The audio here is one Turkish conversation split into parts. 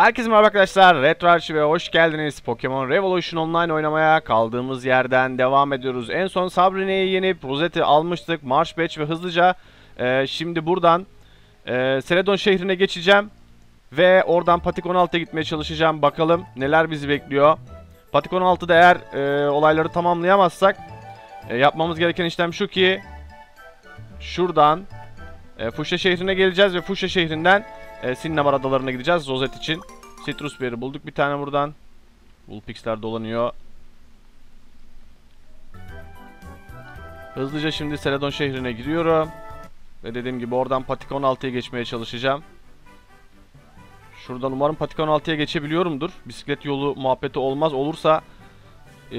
Herkese merhaba arkadaşlar. Retro Arşiv'e hoş geldiniz. Pokemon Revolution Online oynamaya kaldığımız yerden devam ediyoruz. En son Sabrine'yi yenip Rosette'i almıştık. Marsh Patch ve hızlıca e, şimdi buradan e, Celadon şehrine geçeceğim. Ve oradan Patik 16'ya gitmeye çalışacağım. Bakalım neler bizi bekliyor. Patik 16'da eğer e, olayları tamamlayamazsak e, yapmamız gereken işlem şu ki şuradan e, Fuşya şehrine geleceğiz ve Fuşya şehrinden e, Sinnabar adalarına gideceğiz Rozet için. Citrus Berry bulduk bir tane buradan. Vulpix'ler dolanıyor. Hızlıca şimdi Celadon şehrine giriyorum. Ve dediğim gibi oradan Patika 16'ya geçmeye çalışacağım. Şuradan umarım Patika 16'ya geçebiliyorumdur. Bisiklet yolu muhabbeti olmaz. Olursa e,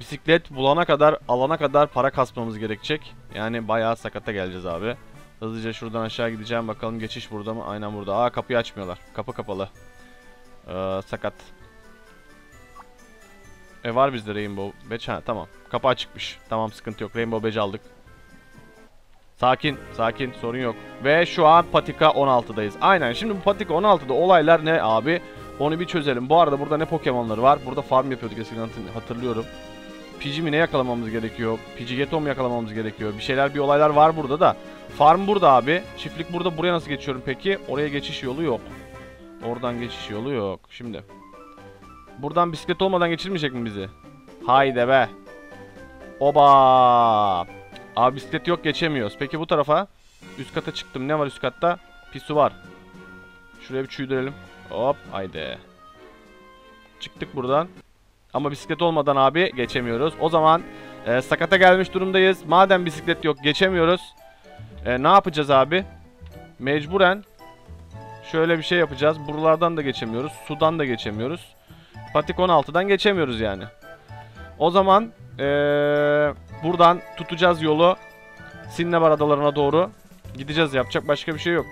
bisiklet bulana kadar, alana kadar para kasmamız gerekecek. Yani bayağı sakata geleceğiz abi. Hızlıca şuradan aşağı gideceğim. Bakalım geçiş burada mı? Aynen burada. Aa kapıyı açmıyorlar. Kapı kapalı. Ee, sakat. E var bizde Rainbow Badge. Ha tamam. Kapı açıkmış. Tamam sıkıntı yok. Rainbow Badge aldık. Sakin. Sakin. Sorun yok. Ve şu an Patika 16'dayız. Aynen. Şimdi bu Patika 16'da olaylar ne abi? Onu bir çözelim. Bu arada burada ne Pokemon'ları var? Burada farm yapıyorduk eskiden hatırlıyorum. Pidgeym'i ne yakalamamız gerekiyor? Pidgeotto mu yakalamamız gerekiyor? Bir şeyler bir olaylar var burada da. Farm burada abi. Çiftlik burada. Buraya nasıl geçiyorum peki? Oraya geçiş yolu yok. Oradan geçiş yolu yok. Şimdi. Buradan bisiklet olmadan geçirmeyecek mi bizi? Haydi be. Oba. Abi bisiklet yok geçemiyoruz. Peki bu tarafa. Üst kata çıktım. Ne var üst katta? Pisu var. Şuraya bir çüydürelim. Hop. Haydi. Çıktık buradan. Ama bisiklet olmadan abi geçemiyoruz. O zaman e, sakata gelmiş durumdayız. Madem bisiklet yok geçemiyoruz. E, ne yapacağız abi? Mecburen şöyle bir şey yapacağız. Buralardan da geçemiyoruz. Sudan da geçemiyoruz. Patik 16'dan geçemiyoruz yani. O zaman e, buradan tutacağız yolu. Sinnebar adalarına doğru gideceğiz. Yapacak başka bir şey yok.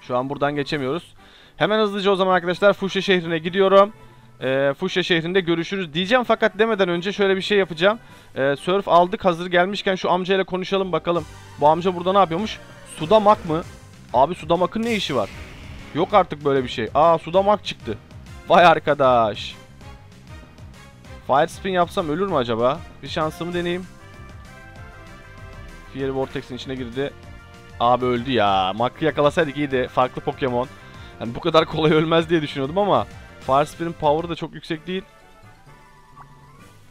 Şu an buradan geçemiyoruz. Hemen hızlıca o zaman arkadaşlar Fuşya şehrine gidiyorum e, Fuşya şehrinde görüşürüz diyeceğim fakat demeden önce şöyle bir şey yapacağım. E, surf aldık hazır gelmişken şu amcayla konuşalım bakalım. Bu amca burada ne yapıyormuş? Sudamak mı? Abi sudamakın ne işi var? Yok artık böyle bir şey. Aa sudamak çıktı. Vay arkadaş. Fire spin yapsam ölür mü acaba? Bir şansımı deneyeyim. Fiery Vortex'in içine girdi. Abi öldü ya. Mak'ı yakalasaydık iyiydi. Farklı Pokemon. Yani bu kadar kolay ölmez diye düşünüyordum ama Fire Spin'in power'ı da çok yüksek değil.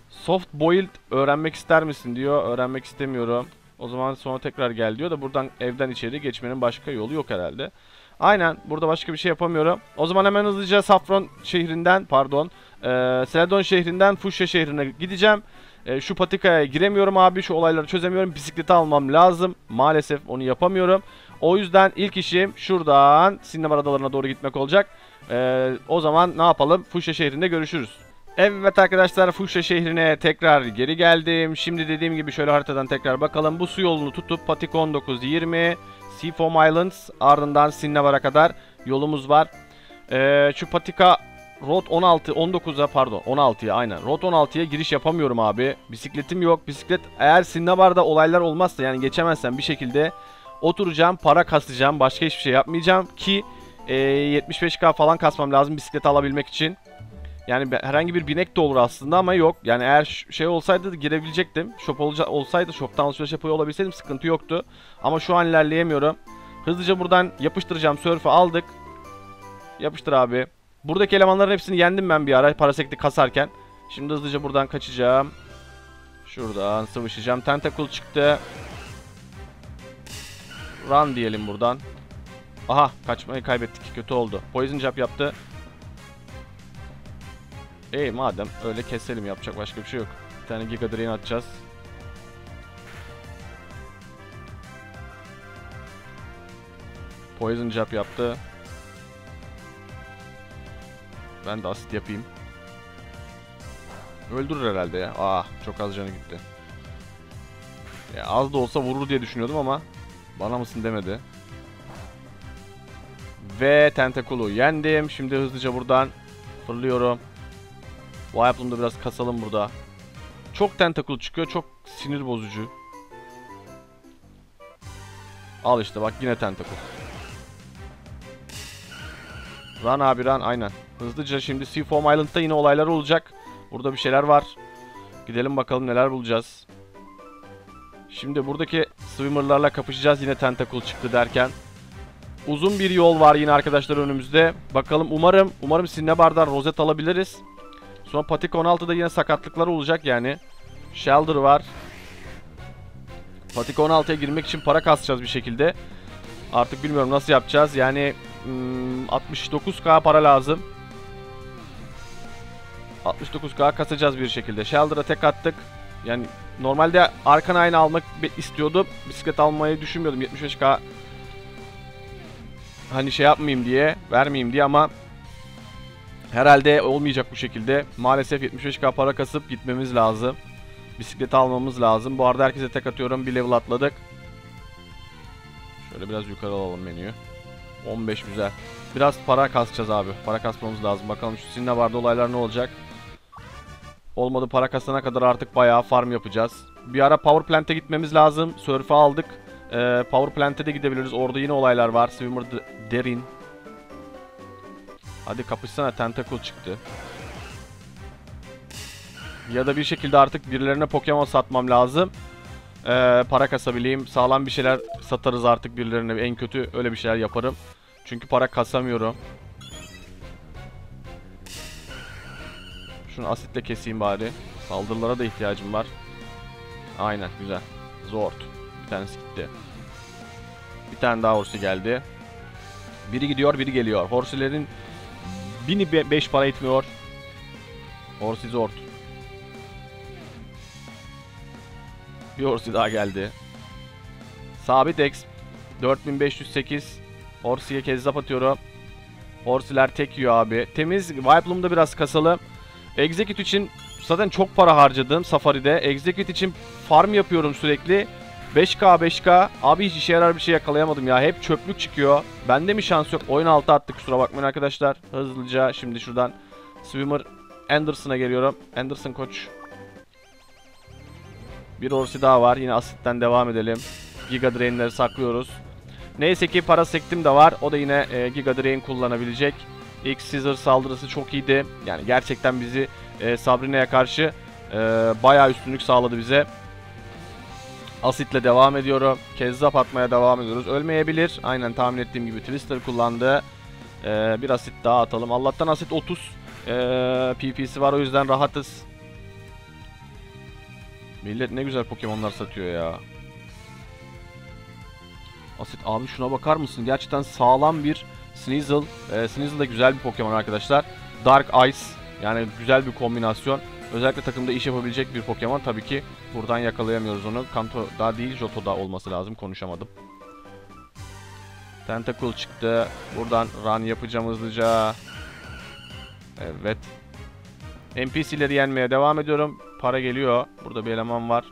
Soft Boiled öğrenmek ister misin diyor. Öğrenmek istemiyorum. O zaman sonra tekrar gel diyor da buradan evden içeri geçmenin başka yolu yok herhalde. Aynen burada başka bir şey yapamıyorum. O zaman hemen hızlıca Safron şehrinden pardon e, Seladon şehrinden Fuşya şehrine gideceğim. E, şu patikaya giremiyorum abi şu olayları çözemiyorum. Bisikleti almam lazım. Maalesef onu yapamıyorum. O yüzden ilk işim şuradan Sinnemar adalarına doğru gitmek olacak. Ee, o zaman ne yapalım? Fuşya şehrinde görüşürüz. Evet arkadaşlar Fuşya şehrine tekrar geri geldim. Şimdi dediğim gibi şöyle haritadan tekrar bakalım. Bu su yolunu tutup Patik 19 20 Seafoam Islands ardından Sinnabar'a kadar yolumuz var. Ee, şu Patika Road 16 19'a pardon 16'ya aynen. Road 16'ya giriş yapamıyorum abi. Bisikletim yok. Bisiklet eğer Sinnabar'da olaylar olmazsa yani geçemezsem bir şekilde oturacağım, para kasacağım. Başka hiçbir şey yapmayacağım ki e, 75k falan kasmam lazım bisikleti alabilmek için. Yani herhangi bir binek de olur aslında ama yok. Yani eğer şey olsaydı girebilecektim. Shop olsaydı shop'tan alışveriş yapıyor olabilseydim sıkıntı yoktu. Ama şu an ilerleyemiyorum. Hızlıca buradan yapıştıracağım. Surf'ı aldık. Yapıştır abi. Buradaki elemanların hepsini yendim ben bir ara parasekti kasarken. Şimdi hızlıca buradan kaçacağım. Şuradan sıvışacağım. Tentacle çıktı. Run diyelim buradan. Aha kaçmayı kaybettik. Kötü oldu. Poison jump yaptı. İyi madem öyle keselim yapacak başka bir şey yok. Bir tane Giga Drain atacağız. Poison jump yaptı. Ben de asit yapayım. Öldürür herhalde ya. Ah çok az canı gitti. Ya az da olsa vurur diye düşünüyordum ama bana mısın demedi. Ve Tentacle'u yendim. Şimdi hızlıca buradan fırlıyorum. Wipe'ımı biraz kasalım burada. Çok Tentacle çıkıyor. Çok sinir bozucu. Al işte bak yine Tentacle. Run abi run aynen. Hızlıca şimdi Seafoam Island'da yine olaylar olacak. Burada bir şeyler var. Gidelim bakalım neler bulacağız. Şimdi buradaki swimmerlarla kapışacağız yine tentacle çıktı derken. Uzun bir yol var yine arkadaşlar önümüzde. Bakalım umarım umarım Cinnabar'dan rozet alabiliriz. Sonra Patika 16'da yine sakatlıklar olacak yani. Shelter var. Patika 16'ya girmek için para kasacağız bir şekilde. Artık bilmiyorum nasıl yapacağız. Yani hmm, 69k para lazım. 69k kasacağız bir şekilde. Shelter'a tek attık. Yani normalde Arcanine'ı almak be- istiyordum. Bisiklet almayı düşünmüyordum. 75k hani şey yapmayayım diye, vermeyeyim diye ama herhalde olmayacak bu şekilde. Maalesef 75k para kasıp gitmemiz lazım. Bisiklet almamız lazım. Bu arada herkese tek atıyorum. Bir level atladık. Şöyle biraz yukarı alalım menüyü. 15 güzel. Biraz para kasacağız abi. Para kasmamız lazım. Bakalım şu Cinnabar'da olaylar ne olacak. Olmadı para kasana kadar artık bayağı farm yapacağız. Bir ara Power Plant'e gitmemiz lazım. Surf'ı aldık. Ee, Power Plant'e de gidebiliriz. Orada yine olaylar var. Swimmer Derin. Hadi kapışsana Tentacle çıktı. Ya da bir şekilde artık birilerine Pokemon satmam lazım. Ee, para kasabileyim. Sağlam bir şeyler satarız artık birilerine. En kötü öyle bir şeyler yaparım. Çünkü para kasamıyorum. Şunu asitle keseyim bari. Saldırılara da ihtiyacım var. Aynen güzel. Zord. Bir tanesi gitti. Bir tane daha Horsey geldi. Biri gidiyor biri geliyor. Horsey'lerin bini 5 para etmiyor. Horsey Zord. Bir Horsey daha geldi. Sabit X 4508 Horsey'e kezzap atıyorum. Horsey'ler tek yiyor abi. Temiz. Vipe'lumda biraz kasalı. Execute için zaten çok para harcadım Safari'de. Execute için farm yapıyorum sürekli. 5K 5K. Abi hiç işe yarar bir şey yakalayamadım ya. Hep çöplük çıkıyor. Bende mi şans yok? Oyun altı attık kusura bakmayın arkadaşlar. Hızlıca şimdi şuradan Swimmer Anderson'a geliyorum. Anderson koç. Bir Orsi daha var. Yine asitten devam edelim. Giga Drain'leri saklıyoruz. Neyse ki para sektim de var. O da yine e, Giga Drain kullanabilecek. İlk Scissor saldırısı çok iyiydi. Yani gerçekten bizi e, Sabrina'ya karşı e, bayağı üstünlük sağladı bize. Asitle devam ediyorum. Kezzap atmaya devam ediyoruz. Ölmeyebilir. Aynen tahmin ettiğim gibi Twister kullandı. E, bir asit daha atalım. Allah'tan asit 30 e, PP'si var o yüzden rahatız. Millet ne güzel Pokemon'lar satıyor ya. Asit abi şuna bakar mısın? Gerçekten sağlam bir Sneasel. Ee, Sneasel de güzel bir Pokemon arkadaşlar. Dark Ice yani güzel bir kombinasyon. Özellikle takımda iş yapabilecek bir Pokemon. Tabii ki buradan yakalayamıyoruz onu. Kanto daha değil Johto'da olması lazım. Konuşamadım. Tentacle çıktı. Buradan run yapacağım hızlıca. Evet. NPC'leri yenmeye devam ediyorum. Para geliyor. Burada bir eleman var.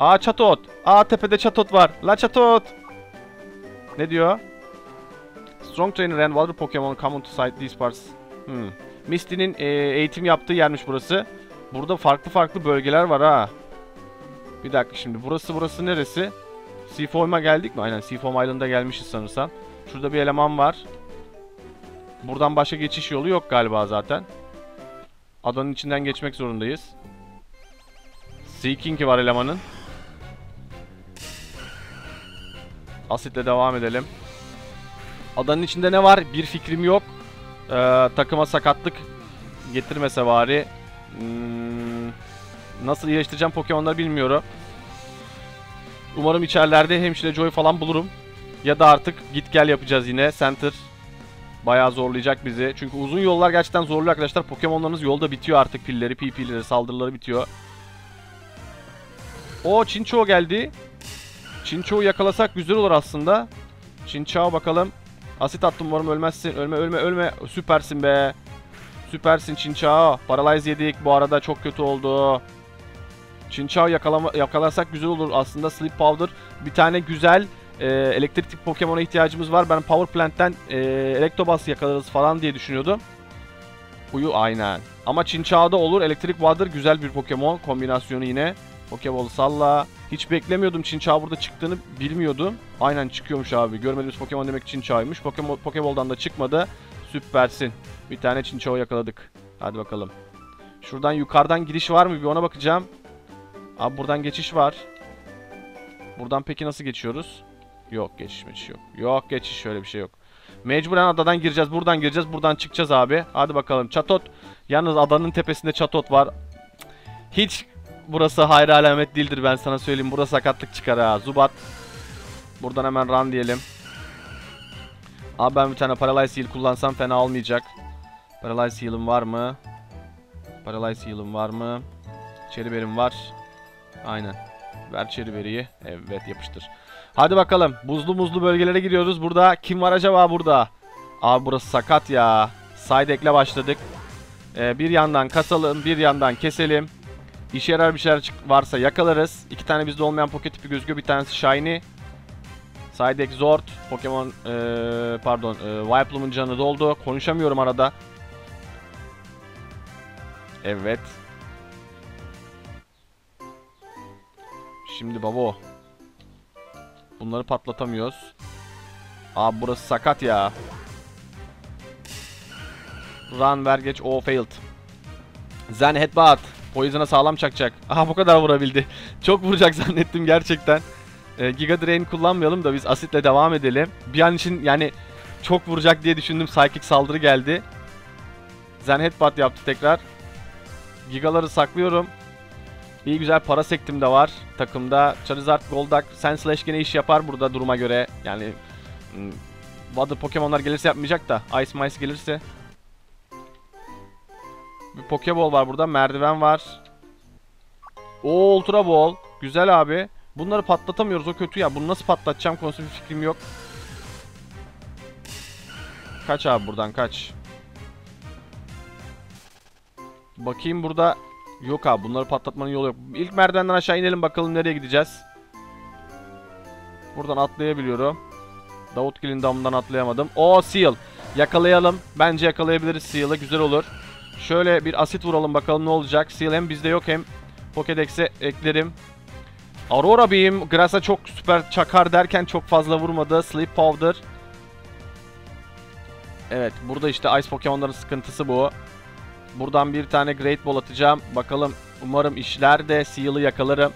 Aa Chatot. Aa tepede Chatot var. La Chatot. Ne diyor? Strong Trainer and Water Pokemon come to site these parts. Hmm. Misty'nin e, eğitim yaptığı yermiş burası. Burada farklı farklı bölgeler var ha. Bir dakika şimdi burası burası neresi? Seafoam'a geldik mi? Aynen Seafoam Island'a gelmişiz sanırsam. Şurada bir eleman var. Buradan başka geçiş yolu yok galiba zaten. Adanın içinden geçmek zorundayız. Seeking'i var elemanın. Asitle devam edelim. Adanın içinde ne var? Bir fikrim yok. Ee, takıma sakatlık getirmese bari. Hmm, nasıl iyileştireceğim Pokemon'ları bilmiyorum. Umarım içerilerde hemşire Joy falan bulurum. Ya da artık git gel yapacağız yine. Center bayağı zorlayacak bizi. Çünkü uzun yollar gerçekten zorluyor arkadaşlar. Pokemon'larınız yolda bitiyor artık. Pilleri, PP'leri, saldırıları bitiyor. O Chinchou geldi. Chinchou'u yakalasak güzel olur aslında. Chinchou bakalım. Asit attım umarım ölmezsin. Ölme ölme ölme. Süpersin be. Süpersin Chinchou. Paralyze yedik bu arada çok kötü oldu. Chinchou yakalama, yakalarsak güzel olur aslında. Sleep Powder bir tane güzel e, elektrik tip Pokemon'a ihtiyacımız var. Ben Power Plant'ten e, Electabuzz yakalarız falan diye düşünüyordum. Uyu aynen. Ama Chinchou'da olur. Elektrik Water güzel bir Pokemon kombinasyonu yine. Pokeball salla. Hiç beklemiyordum Çinçağ burada çıktığını bilmiyordum. Aynen çıkıyormuş abi. Görmediğimiz Pokemon demek Çinçağ'ymış. Pokemon Pokeball'dan da çıkmadı. Süpersin. Bir tane Çinçağ'ı yakaladık. Hadi bakalım. Şuradan yukarıdan giriş var mı bir ona bakacağım. Abi buradan geçiş var. Buradan peki nasıl geçiyoruz? Yok geçiş meçiş yok. Yok geçiş şöyle bir şey yok. Mecburen adadan gireceğiz. Buradan gireceğiz. Buradan çıkacağız abi. Hadi bakalım. Çatot. Yalnız adanın tepesinde çatot var. Hiç burası hayra alamet değildir ben sana söyleyeyim. Burada sakatlık çıkar ha. Zubat. Buradan hemen run diyelim. Abi ben bir tane Paralyze Heal kullansam fena olmayacak. Paralyze Heal'ım var mı? Paralyze Heal'ım var mı? Cherry Berry'm var. Aynen. Ver Cherry Berry'i. Evet yapıştır. Hadi bakalım. Buzlu muzlu bölgelere gidiyoruz. Burada kim var acaba burada? Abi burası sakat ya. Sidek'le başladık. Ee, bir yandan kasalım, bir yandan keselim. İşe yarar bir şeyler varsa yakalarız. İki tane bizde olmayan poket tipi gözüküyor. Bir tanesi Shiny. Sidek Zord. Pokemon ee, pardon ee, Vileplume'un canı doldu. Konuşamıyorum arada. Evet. Şimdi babo. Bunları patlatamıyoruz. Abi burası sakat ya. Run ver geç. O failed. Zen headbutt. Poison'a sağlam çakacak. Aha bu kadar vurabildi. Çok vuracak zannettim gerçekten. Ee, Giga Drain kullanmayalım da biz asitle devam edelim. Bir an için yani çok vuracak diye düşündüm. Psychic saldırı geldi. Zen headbutt yaptı tekrar. Gigaları saklıyorum. İyi güzel para sektim de var takımda. Charizard, Golduck, Sandslash gene iş yapar burada duruma göre. Yani hmm, Water Pokemon'lar gelirse yapmayacak da Ice Mice gelirse. Bir Pokeball var burada. Merdiven var. O Ultra Ball. Güzel abi. Bunları patlatamıyoruz. O kötü ya. Bunu nasıl patlatacağım konusunda bir fikrim yok. Kaç abi buradan kaç. Bakayım burada Yok abi bunları patlatmanın yolu yok. İlk merdivenden aşağı inelim bakalım nereye gideceğiz. Buradan atlayabiliyorum. Davutgil'in damından atlayamadım. O Seal. Yakalayalım. Bence yakalayabiliriz Seal'ı. Güzel olur. Şöyle bir asit vuralım bakalım ne olacak. Seal hem bizde yok hem Pokédex'e eklerim. Aurora Beam. Grass'a çok süper çakar derken çok fazla vurmadı. Sleep Powder. Evet burada işte Ice Pokemon'ların sıkıntısı bu. Buradan bir tane Great Ball atacağım. Bakalım umarım işler de Seal'ı yakalarım.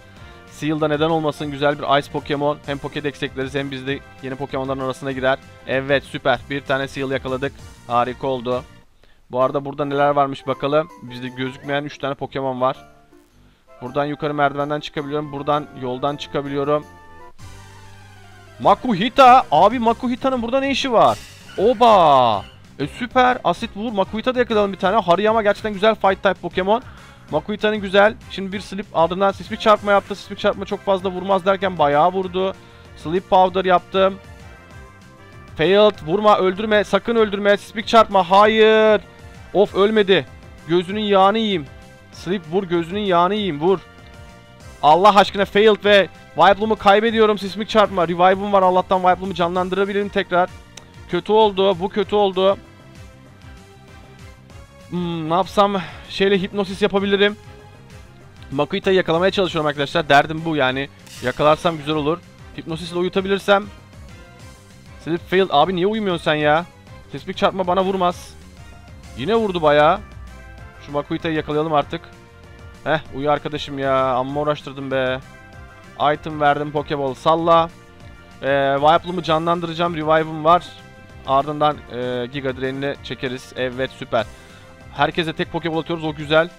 Seal'da neden olmasın güzel bir Ice Pokemon. Hem Pokédex ekleriz hem bizde yeni Pokemon'ların arasına girer. Evet süper. Bir tane Seal yakaladık. Harika oldu. Bu arada burada neler varmış bakalım. Bizde gözükmeyen 3 tane Pokemon var. Buradan yukarı merdivenden çıkabiliyorum. Buradan yoldan çıkabiliyorum. Makuhita. Abi Makuhita'nın burada ne işi var? Oba. E süper. Asit vur. Makuhita da yakalayalım bir tane. Hariyama gerçekten güzel fight type Pokemon. Makuhita'nın güzel. Şimdi bir slip ardından sismik çarpma yaptı. Sismik çarpma çok fazla vurmaz derken bayağı vurdu. Sleep powder yaptım. Failed. Vurma öldürme. Sakın öldürme. Sismik çarpma. Hayır. Of ölmedi. Gözünün yağını yiyeyim. Sleep vur gözünün yağını yiyeyim. Vur. Allah aşkına failed ve Vibe'lumu kaybediyorum. Sismik çarpma. Revive'ım var. Allah'tan Vibe'lumu canlandırabilirim tekrar. Kötü oldu. Bu kötü oldu. Hmm, ne yapsam? Şeyle hipnosis yapabilirim. Makuita'yı yakalamaya çalışıyorum arkadaşlar. Derdim bu yani. Yakalarsam güzel olur. Hipnosisle uyutabilirsem. Sleep failed. Abi niye uyumuyorsun sen ya? Tespik çarpma bana vurmaz. Yine vurdu bayağı. Şu Makuita'yı yakalayalım artık. Heh uyu arkadaşım ya. Amma uğraştırdım be. Item verdim Pokeball. Salla. Ee, Vipe'lumu canlandıracağım. Revive'ım var. Ardından e, Giga Drain'le çekeriz. Evet süper. Herkese tek Pokeball atıyoruz. O güzel.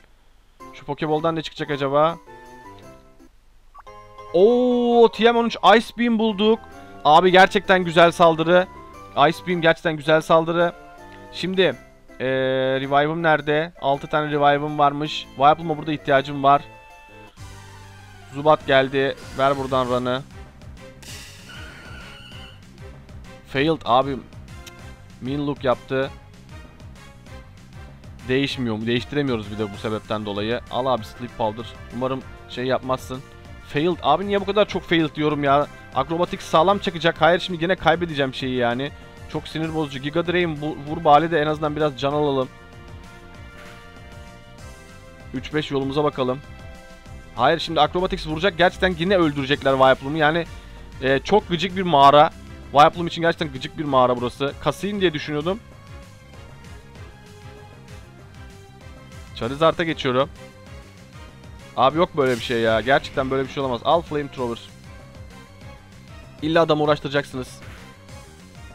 Şu Pokeball'dan ne çıkacak acaba? Oo TM13 Ice Beam bulduk. Abi gerçekten güzel saldırı. Ice Beam gerçekten güzel saldırı. Şimdi ee, Revive'ım nerede? 6 tane Revive'ım varmış. Vipe'ıma burada ihtiyacım var. Zubat geldi. Ver buradan run'ı. Failed abi. Mean look yaptı. Değişmiyor mu? Değiştiremiyoruz bir de bu sebepten dolayı. Al abi sleep powder. Umarım şey yapmazsın. Failed. Abi niye bu kadar çok failed diyorum ya? Akrobatik sağlam çakacak. Hayır şimdi yine kaybedeceğim şeyi yani. Çok sinir bozucu. Giga Drain vur bari de en azından biraz can alalım. 3-5 yolumuza bakalım. Hayır şimdi Acrobatics vuracak. Gerçekten yine öldürecekler Vileplume'u. Yani e, çok gıcık bir mağara. Vileplume için gerçekten gıcık bir mağara burası. Kasayım diye düşünüyordum. Charizard'a geçiyorum. Abi yok böyle bir şey ya. Gerçekten böyle bir şey olamaz. Al Flamethrower. İlla adam uğraştıracaksınız.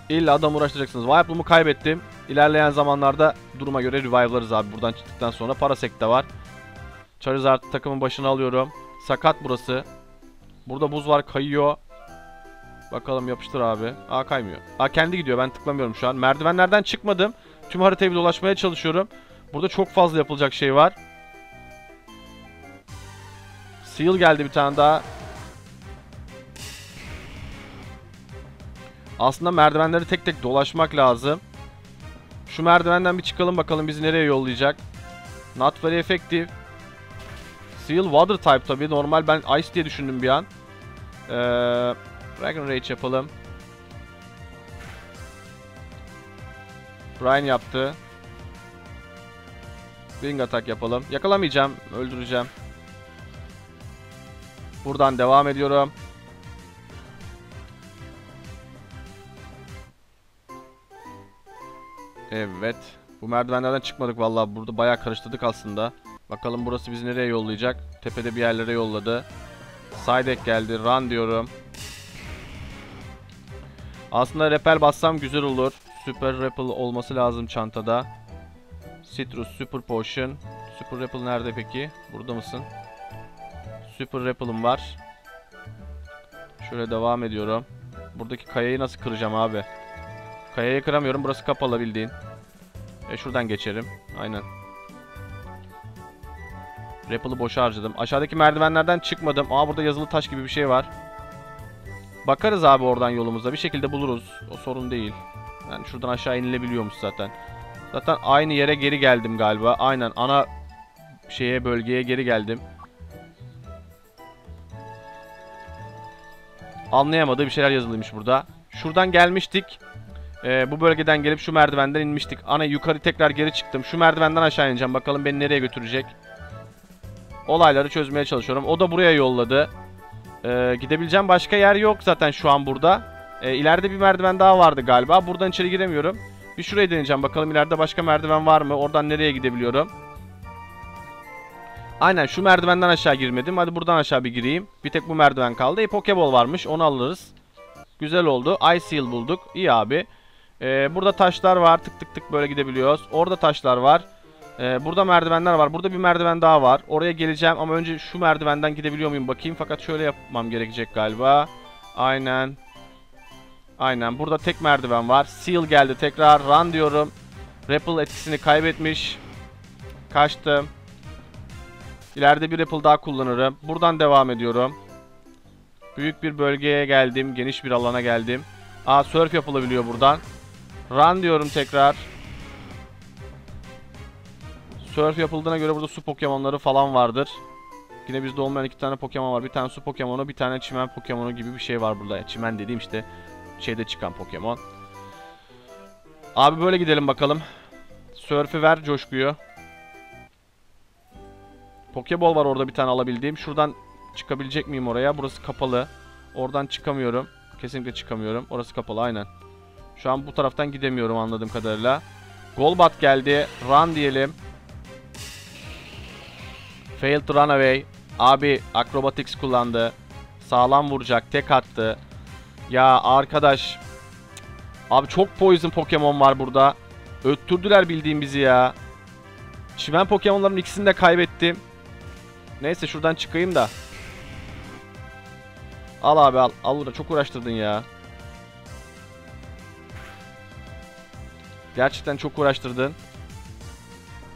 İlla adam uğraştıracaksınız. Vileplume'u kaybettim. İlerleyen zamanlarda duruma göre revive'larız abi buradan çıktıktan sonra. Parasect de var. Charizard takımın başına alıyorum. Sakat burası. Burada buz var kayıyor. Bakalım yapıştır abi. Aa kaymıyor. Aa kendi gidiyor ben tıklamıyorum şu an. Merdivenlerden çıkmadım. Tüm haritayı dolaşmaya çalışıyorum. Burada çok fazla yapılacak şey var. Seal geldi bir tane daha. Aslında merdivenleri tek tek dolaşmak lazım. Şu merdivenden bir çıkalım bakalım bizi nereye yollayacak. Not very effective. Seal Water type tabii. Normal ben Ice diye düşündüm bir an. Ee, Dragon Rage yapalım. Brian yaptı. Wing atak yapalım. Yakalamayacağım. Öldüreceğim. Buradan devam ediyorum. Evet. Bu merdivenlerden çıkmadık vallahi. Burada bayağı karıştırdık aslında. Bakalım burası bizi nereye yollayacak. Tepede bir yerlere yolladı. Sidek geldi. Run diyorum. Aslında repel bassam güzel olur. Super Repel olması lazım çantada. Citrus Super Potion. Super Repel nerede peki? Burada mısın? Super Repel'ım var. Şöyle devam ediyorum. Buradaki kayayı nasıl kıracağım abi? Kayayı kıramıyorum. Burası kapalı bildiğin. E şuradan geçerim. Aynen. Rappel'ı boşa harcadım. Aşağıdaki merdivenlerden çıkmadım. Aa burada yazılı taş gibi bir şey var. Bakarız abi oradan yolumuza. Bir şekilde buluruz. O sorun değil. Yani şuradan aşağı inilebiliyormuş zaten. Zaten aynı yere geri geldim galiba. Aynen ana şeye bölgeye geri geldim. Anlayamadığı bir şeyler yazılıymış burada. Şuradan gelmiştik. Ee, bu bölgeden gelip şu merdivenden inmiştik. Ana yukarı tekrar geri çıktım. Şu merdivenden aşağı ineceğim. Bakalım beni nereye götürecek. Olayları çözmeye çalışıyorum. O da buraya yolladı. Ee, gidebileceğim başka yer yok zaten şu an burada. Ee, ileride bir merdiven daha vardı galiba. Buradan içeri giremiyorum. Bir şurayı deneyeceğim. Bakalım ileride başka merdiven var mı? Oradan nereye gidebiliyorum? Aynen şu merdivenden aşağı girmedim. Hadi buradan aşağı bir gireyim. Bir tek bu merdiven kaldı. E Pokeball varmış. Onu alırız. Güzel oldu. Ice Seal bulduk. İyi abi. Ee, burada taşlar var. Tık tık tık böyle gidebiliyoruz. Orada taşlar var. Ee, burada merdivenler var. Burada bir merdiven daha var. Oraya geleceğim ama önce şu merdivenden gidebiliyor muyum bakayım. Fakat şöyle yapmam gerekecek galiba. Aynen. Aynen. Burada tek merdiven var. Seal geldi tekrar. Run diyorum. Rappel etkisini kaybetmiş. Kaçtım. İleride bir Rappel daha kullanırım. Buradan devam ediyorum. Büyük bir bölgeye geldim. Geniş bir alana geldim. Aa surf yapılabiliyor buradan. Run diyorum tekrar. Surf yapıldığına göre burada su pokemonları falan vardır. Yine bizde olmayan iki tane pokemon var. Bir tane su pokemonu, bir tane çimen pokemonu gibi bir şey var burada. Çimen dediğim işte şeyde çıkan pokemon. Abi böyle gidelim bakalım. Surf'ü ver coşkuyu. Pokeball var orada bir tane alabildiğim. Şuradan çıkabilecek miyim oraya? Burası kapalı. Oradan çıkamıyorum. Kesinlikle çıkamıyorum. Orası kapalı aynen. Şu an bu taraftan gidemiyorum anladığım kadarıyla. Golbat geldi. Run diyelim. Failed to run away. Abi acrobatics kullandı. Sağlam vuracak. Tek attı. Ya arkadaş. Abi çok poison Pokemon var burada. Öttürdüler bildiğim bizi ya. Çimen Pokemon'ların ikisini de kaybettim. Neyse şuradan çıkayım da. Al abi al. Al burada çok uğraştırdın ya. Gerçekten çok uğraştırdın.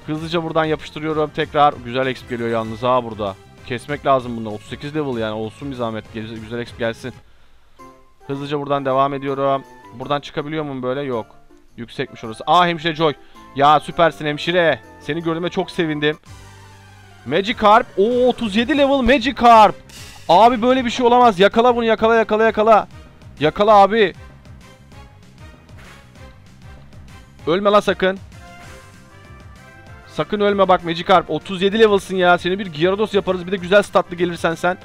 Hızlıca buradan yapıştırıyorum tekrar. Güzel exp geliyor yalnız ha burada. Kesmek lazım bunu. 38 level yani olsun bir zahmet. Güzel exp gelsin. Hızlıca buradan devam ediyorum. Buradan çıkabiliyor muyum böyle? Yok. Yüksekmiş orası. Aa hemşire Joy. Ya süpersin hemşire. Seni gördüğüme çok sevindim. Magikarp. Oo 37 level Magikarp. Abi böyle bir şey olamaz. Yakala bunu yakala yakala yakala. Yakala abi. Ölme la sakın. Sakın ölme bak Magikarp. 37 level'sın ya. Seni bir Gyarados yaparız. Bir de güzel statlı gelirsen sen.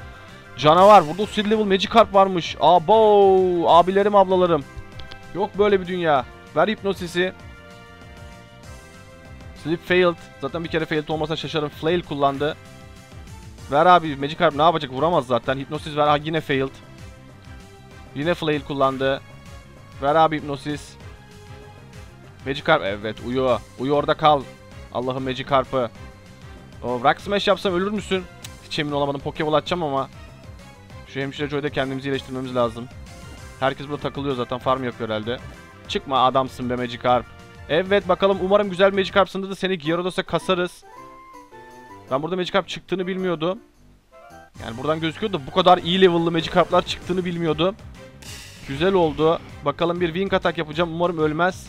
Canavar. Burada 37 level Magikarp varmış. Abo. Abilerim ablalarım. Yok böyle bir dünya. Ver hipnosisi. Sleep failed. Zaten bir kere failed olmasa şaşarım. Flail kullandı. Ver abi Magikarp ne yapacak? Vuramaz zaten. Hipnosis ver. Ha, yine failed. Yine flail kullandı. Ver abi hipnosis. Magikarp evet uyu. Uyu orada kal. Allah'ım Magikarp'ı. O Rock Smash yapsam ölür müsün? Hiç emin olamadım. Pokeball atacağım ama. Şu hemşire Joy'da kendimizi iyileştirmemiz lazım. Herkes burada takılıyor zaten. Farm yapıyor herhalde. Çıkma adamsın be Magikarp. Evet bakalım umarım güzel Magikarp'sında da seni Gyarados kasarız. Ben burada Magikarp çıktığını bilmiyordum. Yani buradan gözüküyordu bu kadar iyi level'lı Magikarp'lar çıktığını bilmiyordum. Güzel oldu. Bakalım bir Wing Attack yapacağım. Umarım ölmez.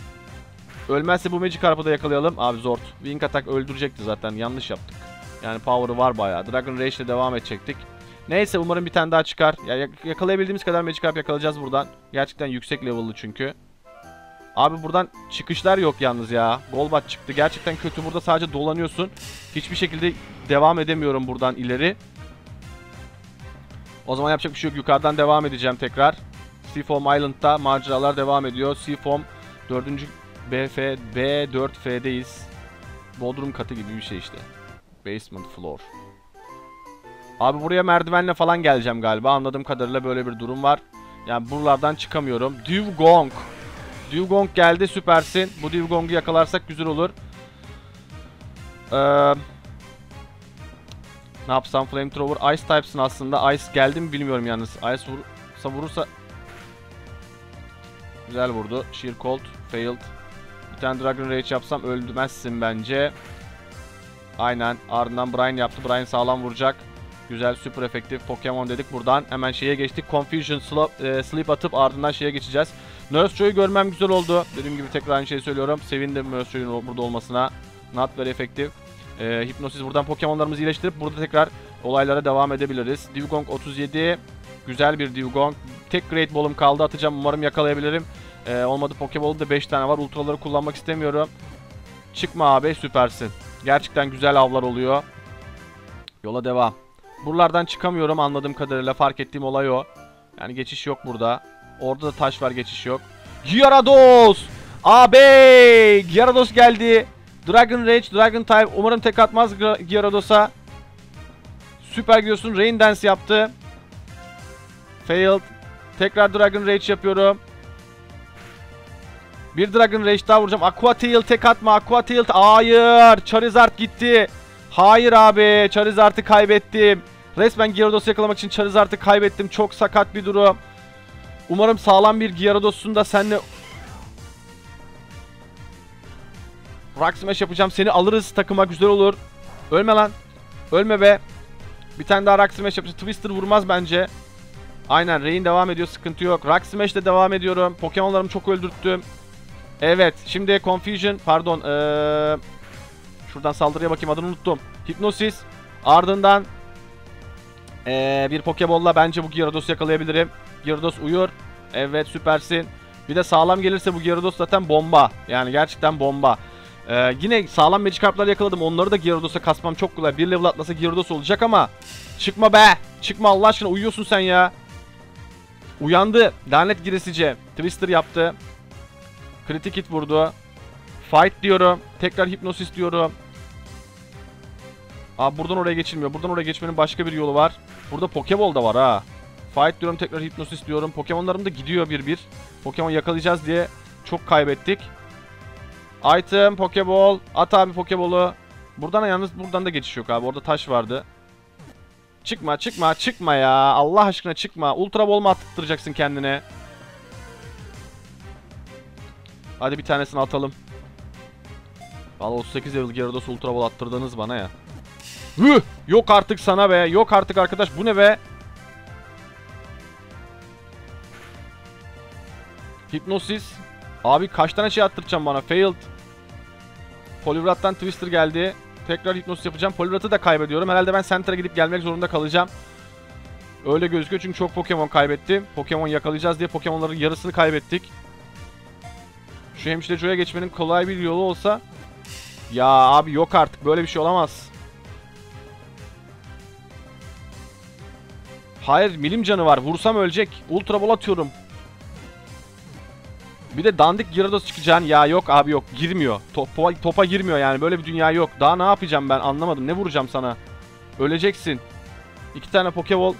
Ölmezse bu Magikarp'ı da yakalayalım. Abi Zord. Wing Attack öldürecekti zaten. Yanlış yaptık. Yani power'ı var bayağı. Dragon Rage ile devam edecektik. Neyse umarım bir tane daha çıkar. Ya yak- yakalayabildiğimiz kadar Magikarp yakalayacağız buradan. Gerçekten yüksek level'lı çünkü. Abi buradan çıkışlar yok yalnız ya. Golbat çıktı. Gerçekten kötü. Burada sadece dolanıyorsun. Hiçbir şekilde devam edemiyorum buradan ileri. O zaman yapacak bir şey yok. Yukarıdan devam edeceğim tekrar. Seafoam Island'da maceralar devam ediyor. Seafoam 4. BF B4F'deyiz. Bodrum katı gibi bir şey işte. Basement floor. Abi buraya merdivenle falan geleceğim galiba. Anladığım kadarıyla böyle bir durum var. Yani buralardan çıkamıyorum. Dewgong. Dewgong geldi süpersin. Bu Dewgong'u yakalarsak güzel olur. Eee... Ne yapsam Flamethrower Ice type'sın aslında. Ice geldi mi bilmiyorum yalnız. Ice vurursa vurursa Güzel vurdu. Sheer Cold failed. Bir tane Dragon Rage yapsam öldürmezsin bence. Aynen. Ardından Brian yaptı. Brian sağlam vuracak. Güzel süper efektif Pokemon dedik buradan. Hemen şeye geçtik. Confusion Slop- e, Sleep atıp ardından şeye geçeceğiz. Nurse Joy'u görmem güzel oldu. Dediğim gibi tekrar aynı şeyi söylüyorum. Sevindim Nurse Joy'un burada olmasına. Not very effective. E, Hipnosis buradan Pokemon'larımızı iyileştirip burada tekrar olaylara devam edebiliriz. Dewgong 37. Güzel bir Dewgong. Tek Great Ball'um kaldı atacağım. Umarım yakalayabilirim. Ee, olmadı Pokeball'da 5 tane var. Ultraları kullanmak istemiyorum. Çıkma abi süpersin. Gerçekten güzel avlar oluyor. Yola devam. Buralardan çıkamıyorum anladığım kadarıyla. Fark ettiğim olay o. Yani geçiş yok burada. Orada da taş var geçiş yok. Gyarados! Abi! Gyarados geldi. Dragon Rage, Dragon Type. Umarım tek atmaz Gyarados'a. Süper gidiyorsun. Rain Dance yaptı. Failed. Tekrar Dragon Rage yapıyorum. Bir Dragon Rage daha vuracağım. Aqua Tail tek atma. Aqua Tail. Hayır. Charizard gitti. Hayır abi. Charizard'ı kaybettim. Resmen Gyarados'u yakalamak için Charizard'ı kaybettim. Çok sakat bir durum. Umarım sağlam bir Gyarados'un da senle... Rock Smash yapacağım. Seni alırız takıma. Güzel olur. Ölme lan. Ölme be. Bir tane daha Rock Smash yapacağım. Twister vurmaz bence. Aynen Rain devam ediyor sıkıntı yok. Rock Smash'te devam ediyorum. Pokemon'larımı çok öldürttüm. Evet şimdi Confusion pardon ee, şuradan saldırıya bakayım adını unuttum. Hipnosis ardından ee, bir Pokeball'la bence bu Gyarados'u yakalayabilirim. Gyarados uyur. Evet süpersin. Bir de sağlam gelirse bu Gyarados zaten bomba. Yani gerçekten bomba. Ee, yine sağlam Magikarp'lar yakaladım. Onları da Gyarados'a kasmam çok kolay. Bir level atlasa Gyarados olacak ama çıkma be. Çıkma Allah aşkına uyuyorsun sen ya. Uyandı. Lanet giresice. Twister yaptı. Kritik hit vurdu. Fight diyorum. Tekrar hipnosis diyorum. Abi buradan oraya geçilmiyor. Buradan oraya geçmenin başka bir yolu var. Burada Pokeball da var ha. Fight diyorum tekrar hipnosis diyorum. Pokemon'larım da gidiyor bir bir. Pokemon yakalayacağız diye çok kaybettik. Item, Pokeball. At abi Pokeball'u. Buradan yalnız buradan da geçiş yok abi. Orada taş vardı. Çıkma çıkma çıkma ya. Allah aşkına çıkma. Ultra Ball mu attırtacaksın kendine? Hadi bir tanesini atalım. Valla 38 level Gyarados Ultra Ball attırdınız bana ya. Hıh! Yok artık sana be. Yok artık arkadaş. Bu ne be? Hipnosis. Abi kaç tane şey attıracağım bana? Failed. Poliwrath'tan Twister geldi. Tekrar hipnosis yapacağım. Poliwrath'ı da kaybediyorum. Herhalde ben Center'a gidip gelmek zorunda kalacağım. Öyle gözüküyor çünkü çok Pokemon kaybettim. Pokemon yakalayacağız diye Pokemon'ların yarısını kaybettik. Şu hemşire Joe'ya geçmenin kolay bir yolu olsa Ya abi yok artık böyle bir şey olamaz. Hayır milim canı var. Vursam ölecek. Ultra ball atıyorum. Bir de dandik Gyarados çıkacaksın. Ya yok abi yok. Girmiyor. Topa, topa girmiyor yani. Böyle bir dünya yok. Daha ne yapacağım ben anlamadım. Ne vuracağım sana? Öleceksin. İki tane Pokeball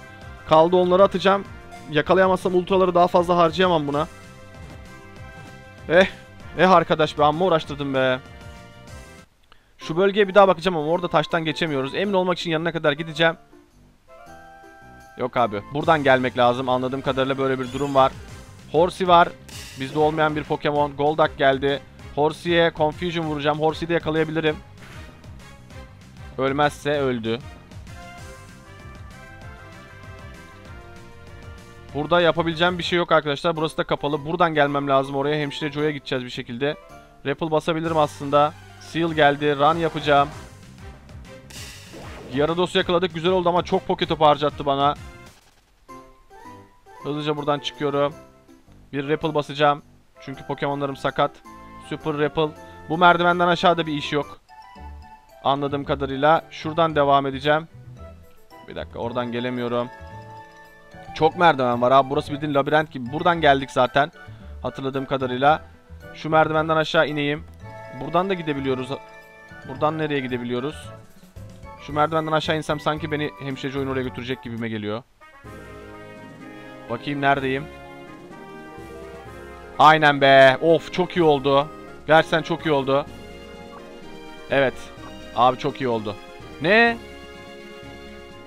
kaldı onları atacağım. Yakalayamazsam ultraları daha fazla harcayamam buna. Eh. Eh arkadaş be amma uğraştırdım be. Şu bölgeye bir daha bakacağım ama orada taştan geçemiyoruz. Emin olmak için yanına kadar gideceğim. Yok abi. Buradan gelmek lazım. Anladığım kadarıyla böyle bir durum var. Horsey var. Bizde olmayan bir Pokemon. Golduck geldi. Horsey'e Confusion vuracağım. Horsey'i de yakalayabilirim. Ölmezse öldü. Burada yapabileceğim bir şey yok arkadaşlar. Burası da kapalı. Buradan gelmem lazım oraya. Hemşire Joe'ya gideceğiz bir şekilde. Rappel basabilirim aslında. Seal geldi. Run yapacağım. Yarados'u yakaladık. Güzel oldu ama çok poke topu harcattı bana. Hızlıca buradan çıkıyorum. Bir Rappel basacağım. Çünkü Pokemon'larım sakat. Super Rappel. Bu merdivenden aşağıda bir iş yok. Anladığım kadarıyla. Şuradan devam edeceğim. Bir dakika oradan gelemiyorum. Çok merdiven var abi. Burası bildiğin labirent gibi. Buradan geldik zaten. Hatırladığım kadarıyla. Şu merdivenden aşağı ineyim. Buradan da gidebiliyoruz. Buradan nereye gidebiliyoruz? Şu merdivenden aşağı insem sanki beni hemşireci oyun oraya götürecek gibime geliyor. Bakayım neredeyim. Aynen be. Of çok iyi oldu. Gerçekten çok iyi oldu. Evet. Abi çok iyi oldu. Ne?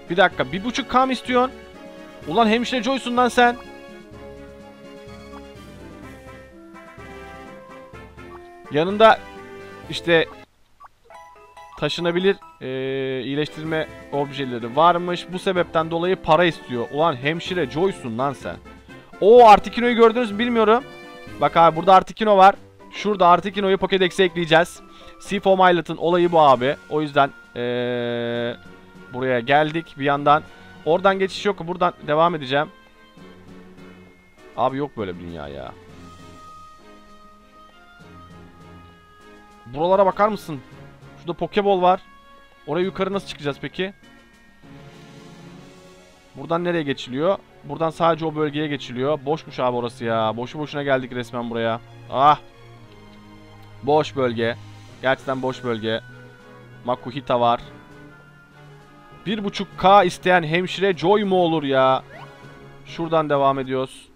Bir dakika. Bir buçuk kam istiyorsun. Ulan hemşire Joyce'un lan sen. Yanında işte taşınabilir eee, iyileştirme objeleri varmış. Bu sebepten dolayı para istiyor. Ulan hemşire Joyce'un lan sen. O Artikino'yu gördünüz mü bilmiyorum. Bak abi burada Artikino var. Şurada Artikino'yu Pokédex'e ekleyeceğiz. Seafoam Islet'ın olayı bu abi. O yüzden eee, buraya geldik bir yandan. Oradan geçiş yok. Buradan devam edeceğim. Abi yok böyle bir dünya ya. Buralara bakar mısın? Şurada Pokeball var. Oraya yukarı nasıl çıkacağız peki? Buradan nereye geçiliyor? Buradan sadece o bölgeye geçiliyor. Boşmuş abi orası ya. Boşu boşuna geldik resmen buraya. Ah. Boş bölge. Gerçekten boş bölge. Makuhita var. 1.5K isteyen hemşire Joy mu olur ya? Şuradan devam ediyoruz.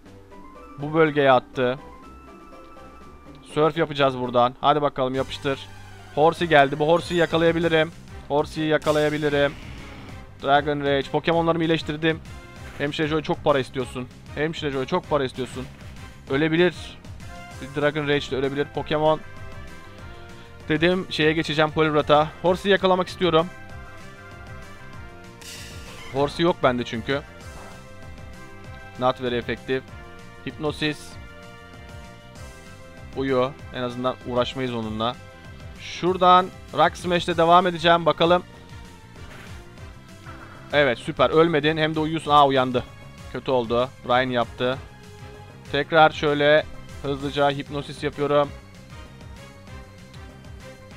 Bu bölgeye attı. Surf yapacağız buradan. Hadi bakalım yapıştır. Horsey geldi. Bu Horsey'i yakalayabilirim. Horsey'i yakalayabilirim. Dragon Rage. Pokemon'larımı iyileştirdim. Hemşire Joy çok para istiyorsun. Hemşire Joy çok para istiyorsun. Ölebilir. Dragon Rage de ölebilir. Pokemon. Dedim şeye geçeceğim Poliwrath'a. Horsey'i yakalamak istiyorum. Horsey yok bende çünkü. Not very effective. Hipnosis. Uyu. En azından uğraşmayız onunla. Şuradan Rock Smash'le devam edeceğim. Bakalım. Evet süper. Ölmedin. Hem de uyuyorsun. Aa uyandı. Kötü oldu. Ryan yaptı. Tekrar şöyle hızlıca hipnosis yapıyorum.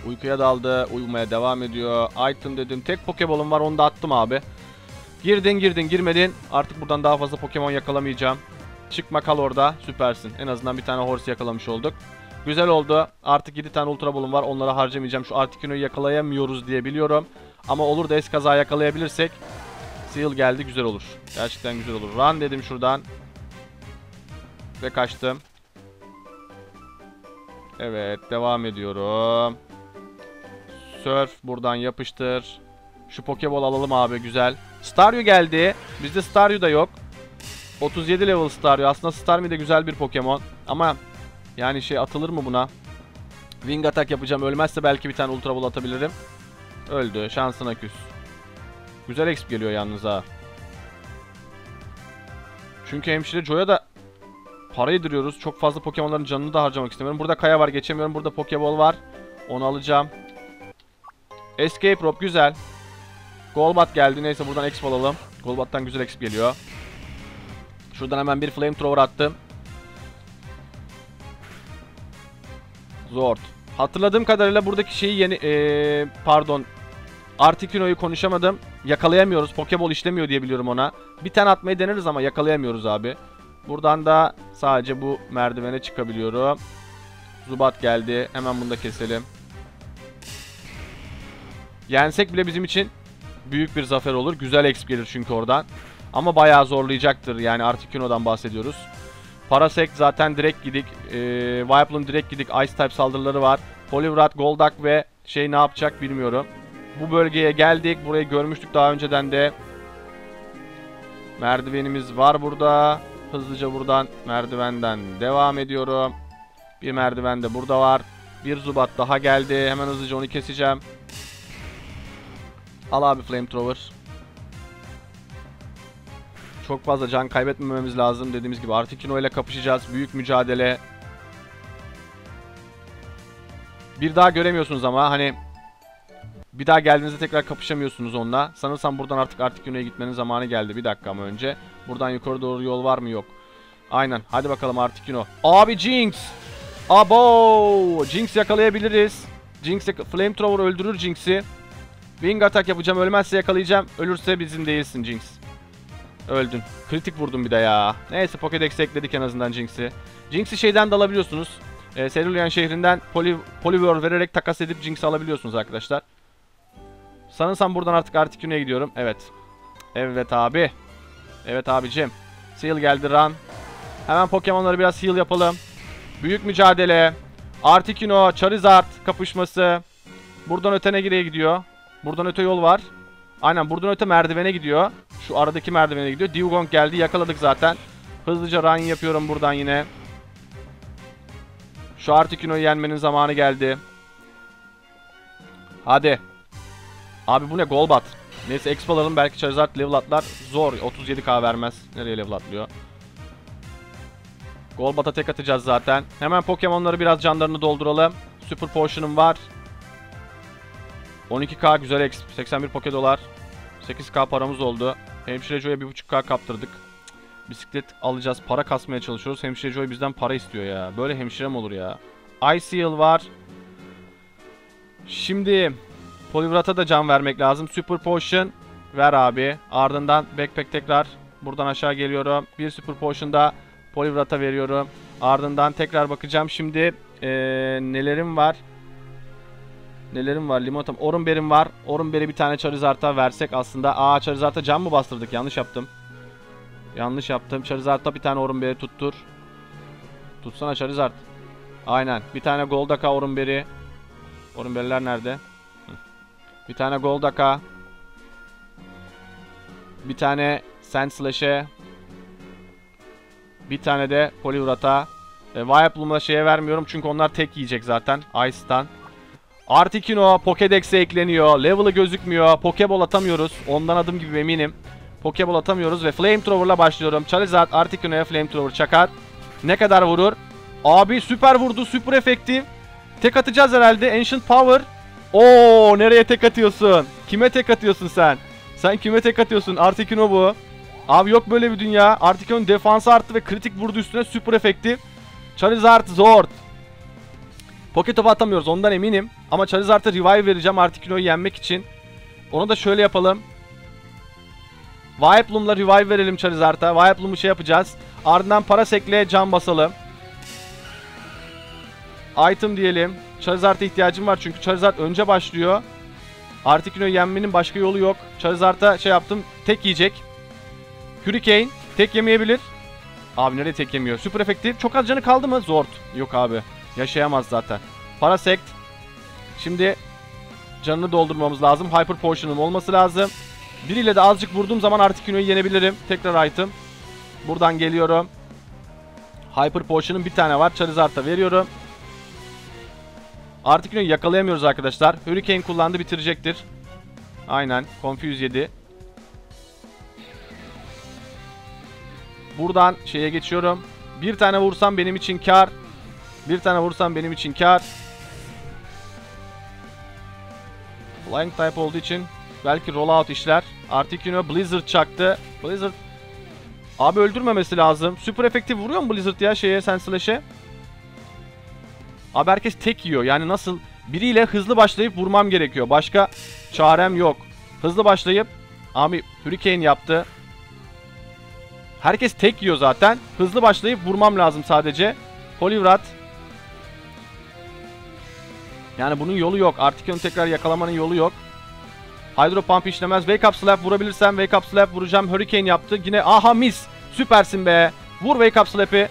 Uykuya daldı. Uyumaya devam ediyor. Item dedim. Tek Pokeball'um var. Onu da attım abi. Girdin girdin girmedin. Artık buradan daha fazla Pokemon yakalamayacağım. Çıkma kal orada. Süpersin. En azından bir tane Horse yakalamış olduk. Güzel oldu. Artık 7 tane Ultra Ball'um var. Onları harcamayacağım. Şu Articuno'yu yakalayamıyoruz diye biliyorum. Ama olur da eskaza yakalayabilirsek Seal geldi güzel olur. Gerçekten güzel olur. Run dedim şuradan. Ve kaçtım. Evet devam ediyorum. Surf buradan yapıştır. Şu Pokeball alalım abi güzel. Staryu geldi. Bizde Staryu da yok. 37 level Staryu. Aslında Starmie de güzel bir Pokemon. Ama yani şey atılır mı buna? Wing Attack yapacağım. Ölmezse belki bir tane Ultra Ball atabilirim. Öldü. Şansına küs. Güzel exp geliyor yalnız ha. Çünkü hemşire Joy'a da para yediriyoruz. Çok fazla Pokemon'ların canını da harcamak istemiyorum. Burada Kaya var. Geçemiyorum. Burada Pokeball var. Onu alacağım. Escape Rope güzel. Golbat geldi. Neyse buradan exp alalım. Golbat'tan güzel exp geliyor. Şuradan hemen bir Flamethrower attım. Zord. Hatırladığım kadarıyla buradaki şeyi yeni ee, pardon Articuno'yu konuşamadım. Yakalayamıyoruz. Pokeball işlemiyor diye biliyorum ona. Bir tane atmayı deneriz ama yakalayamıyoruz abi. Buradan da sadece bu merdivene çıkabiliyorum. Zubat geldi. Hemen bunu da keselim. Yensek bile bizim için büyük bir zafer olur. Güzel exp gelir çünkü oradan. Ama bayağı zorlayacaktır. Yani Articuno'dan bahsediyoruz. Parasect zaten direkt gidik. Ee, Vileplume direkt gidik. Ice type saldırıları var. Poliwrath, Golduck ve şey ne yapacak bilmiyorum. Bu bölgeye geldik. Burayı görmüştük daha önceden de. Merdivenimiz var burada. Hızlıca buradan merdivenden devam ediyorum. Bir merdiven de burada var. Bir Zubat daha geldi. Hemen hızlıca onu keseceğim. Al abi Flamethrower. Çok fazla can kaybetmememiz lazım. Dediğimiz gibi Articuno ile kapışacağız. Büyük mücadele. Bir daha göremiyorsunuz ama hani bir daha geldiğinizde tekrar kapışamıyorsunuz onunla. Sanırsam buradan artık Articuno'ya gitmenin zamanı geldi. Bir dakika ama önce. Buradan yukarı doğru yol var mı? Yok. Aynen. Hadi bakalım Articuno. Abi Jinx. Abo. Jinx yakalayabiliriz. Jinx yak Flamethrower öldürür Jinx'i. Wing atak yapacağım. Ölmezse yakalayacağım. Ölürse bizim değilsin Jinx. Öldün. Kritik vurdum bir de ya. Neyse Pokédex'e ekledik en azından Jinx'i. Jinx'i şeyden de alabiliyorsunuz. E, Cerulean şehrinden Poly, Poliwhirl vererek takas edip Jinx'i alabiliyorsunuz arkadaşlar. Sanırsam buradan artık Articuno'ya gidiyorum. Evet. Evet abi. Evet abicim. Seal geldi run. Hemen Pokemon'ları biraz heal yapalım. Büyük mücadele. Articuno, Charizard kapışması. Buradan öte ne gireye gidiyor? Buradan öte yol var. Aynen buradan öte merdivene gidiyor. Şu aradaki merdivene gidiyor. Dewgong geldi. Yakaladık zaten. Hızlıca run yapıyorum buradan yine. Şu Articuno'yu yenmenin zamanı geldi. Hadi. Abi bu ne? Golbat. Neyse exp alalım. Belki Charizard level atlar. Zor. 37k vermez. Nereye level atlıyor? Golbat'a tek atacağız zaten. Hemen Pokemon'ları biraz canlarını dolduralım. Super Potion'um var. 12k güzel exp. 81 Poke dolar. 8k paramız oldu. Hemşire Joe'ya 1.5k kaptırdık. Bisiklet alacağız. Para kasmaya çalışıyoruz. Hemşire Joy bizden para istiyor ya. Böyle hemşire mi olur ya? Iceal var. Şimdi Poliwrath'a da can vermek lazım. Super Potion ver abi. Ardından Backpack tekrar buradan aşağı geliyorum. Bir Super Potion da Poliwrath'a veriyorum. Ardından tekrar bakacağım. Şimdi ee, nelerim var? Nelerim var? Limonatam. Orunber'im var. Orunber'i bir tane Charizard'a versek aslında. Aa Charizard'a can mı bastırdık? Yanlış yaptım. Yanlış yaptım. Charizard'da bir tane Orunber'i tuttur. Tutsana Charizard. Aynen. Bir tane Goldaka Orunber'i. Orunber'ler nerede? Bir tane Goldaka. Bir tane Sandslash'e. Bir tane de Poliwrath'a. E, Vileplume'a şeye vermiyorum çünkü onlar tek yiyecek zaten. Ice'tan. Articuno Pokédex'e ekleniyor. Level'ı gözükmüyor. Pokeball atamıyoruz. Ondan adım gibi eminim. Pokeball atamıyoruz ve Flamethrower'la başlıyorum. Charizard Articuno'ya Flamethrower çakar. Ne kadar vurur? Abi süper vurdu. Süper efektif. Tek atacağız herhalde. Ancient Power. Oo nereye tek atıyorsun? Kime tek atıyorsun sen? Sen kime tek atıyorsun? Articuno bu. Abi yok böyle bir dünya. Articuno'nun defansı arttı ve kritik vurdu üstüne. Süper efektif. Charizard Zord. Pocket topu atamıyoruz ondan eminim. Ama Charizard'a revive vereceğim Articuno'yu yenmek için. Onu da şöyle yapalım. Vileplume'la revive verelim Charizard'a. Vileplume'u şey yapacağız. Ardından Parasek'le can basalım. Item diyelim. Charizard'a ihtiyacım var çünkü Charizard önce başlıyor. Articuno'yu yenmenin başka yolu yok. Charizard'a şey yaptım. Tek yiyecek. Hurricane. Tek yemeyebilir. Abi nereye tek yemiyor? Süper efektif. Çok az canı kaldı mı? Zord. Yok abi. Yaşayamaz zaten. Parasect. Şimdi canını doldurmamız lazım. Hyper Potion'um olması lazım. Biriyle de azıcık vurduğum zaman Articuno'yu yenebilirim. Tekrar item. Buradan geliyorum. Hyper Potion'un bir tane var. Charizard'a veriyorum. Articuno'yu yakalayamıyoruz arkadaşlar. Hurricane kullandı bitirecektir. Aynen. Confuse yedi. Buradan şeye geçiyorum. Bir tane vursam benim için kar. Bir tane vursam benim için kar. Flying type olduğu için belki rollout işler. Articuno Blizzard çaktı. Blizzard Abi öldürmemesi lazım. Süper efektif vuruyor mu Blizzard ya şeye Senslash'e? Abi herkes tek yiyor. Yani nasıl? Biriyle hızlı başlayıp vurmam gerekiyor. Başka çarem yok. Hızlı başlayıp abi Hurricane yaptı. Herkes tek yiyor zaten. Hızlı başlayıp vurmam lazım sadece. Polivrat. Yani bunun yolu yok. Artikyon'u tekrar yakalamanın yolu yok. Hydro Pump işlemez. Wake Up Slap vurabilirsem Wake Up Slap vuracağım. Hurricane yaptı. Yine aha mis. Süpersin be. Vur Wake Up Slap'i.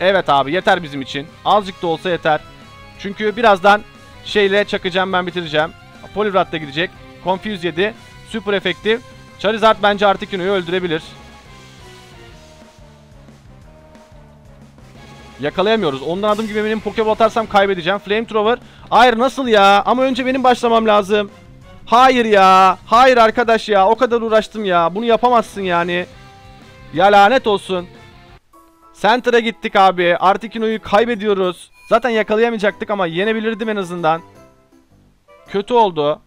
Evet abi yeter bizim için. Azıcık da olsa yeter. Çünkü birazdan şeyle çakacağım ben bitireceğim. Polivrat da gidecek. Confuse yedi. Super efektif. Charizard bence Articuno'yu öldürebilir. Yakalayamıyoruz. Ondan adım gibi benim Pokeball atarsam kaybedeceğim. Flamethrower. Hayır nasıl ya? Ama önce benim başlamam lazım. Hayır ya. Hayır arkadaş ya. O kadar uğraştım ya. Bunu yapamazsın yani. Ya lanet olsun. Center'a gittik abi. Articuno'yu kaybediyoruz. Zaten yakalayamayacaktık ama yenebilirdim en azından. Kötü oldu.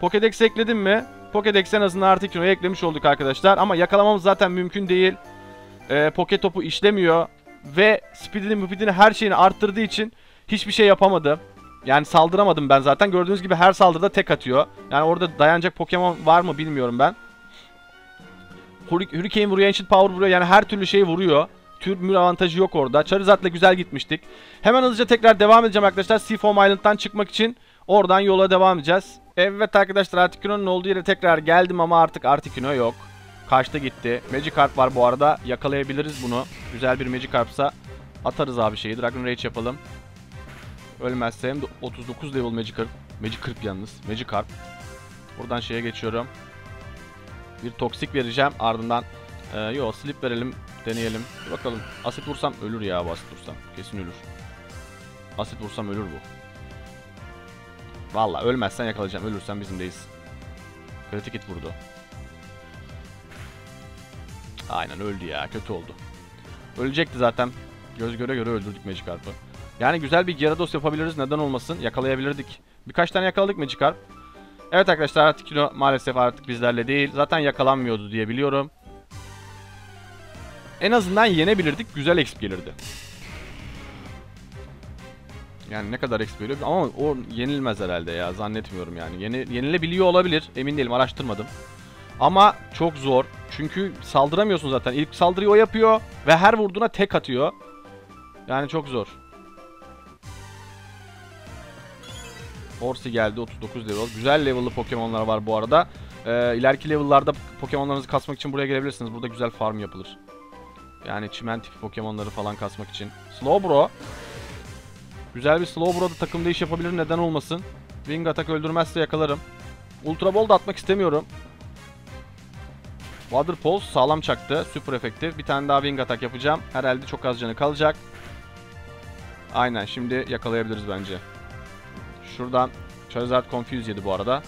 Pokédex ekledim mi? Pokédex en azından Articuno'yu eklemiş olduk arkadaşlar. Ama yakalamamız zaten mümkün değil. Ee, Poké topu işlemiyor. Ve speedini müpidini her şeyini arttırdığı için hiçbir şey yapamadı. Yani saldıramadım ben zaten. Gördüğünüz gibi her saldırıda tek atıyor. Yani orada dayanacak Pokemon var mı bilmiyorum ben. Hurri- Hurricane vuruyor, Ancient Power vuruyor. Yani her türlü şeyi vuruyor. Tür mür avantajı yok orada. Charizard'la güzel gitmiştik. Hemen hızlıca tekrar devam edeceğim arkadaşlar. Seafoam Island'dan çıkmak için oradan yola devam edeceğiz. Evet arkadaşlar Articuno'nun olduğu yere tekrar geldim ama artık Articuno yok. Kaçta gitti. Magikarp var bu arada. Yakalayabiliriz bunu. Güzel bir Magikarp'sa atarız abi şeyi. Dragon Rage yapalım. Ölmezse hem de 39 level Magikarp. Magikarp yalnız. Magikarp. Buradan şeye geçiyorum. Bir toksik vereceğim. Ardından ee, yo slip verelim. Deneyelim. Bir bakalım. Asit vursam ölür ya bu asit vursam. Kesin ölür. Asit vursam ölür bu. Valla ölmezsen yakalayacağım. Ölürsen bizimdeyiz. Kritik hit vurdu. Aynen öldü ya. Kötü oldu. Ölecekti zaten. Göz göre göre öldürdük Magikarp'ı. Yani güzel bir Gyarados yapabiliriz. Neden olmasın? Yakalayabilirdik. Birkaç tane yakaladık Magikarp. Evet arkadaşlar artık kilo maalesef artık bizlerle değil. Zaten yakalanmıyordu diye biliyorum. En azından yenebilirdik. Güzel exp gelirdi. Yani ne kadar exp geliyor ama o yenilmez herhalde ya. Zannetmiyorum yani. Yeni, yenilebiliyor olabilir. Emin değilim. Araştırmadım. Ama çok zor. Çünkü saldıramıyorsun zaten. İlk saldırıyı o yapıyor ve her vurduğuna tek atıyor. Yani çok zor. Horsey geldi 39 level. Güzel level'lı Pokemon'lar var bu arada. Ee, ileriki level'larda Pokemon'larınızı kasmak için buraya gelebilirsiniz. Burada güzel farm yapılır. Yani çimen tipi Pokemon'ları falan kasmak için. Slowbro. Güzel bir Slowbro da takımda iş yapabilir neden olmasın. Wing Attack öldürmezse yakalarım. Ultra Ball da atmak istemiyorum. Water Pulse sağlam çaktı. Super efektif. Bir tane daha Wing Attack yapacağım. Herhalde çok az canı kalacak. Aynen şimdi yakalayabiliriz bence. Şuradan Charizard Confuse yedi bu arada.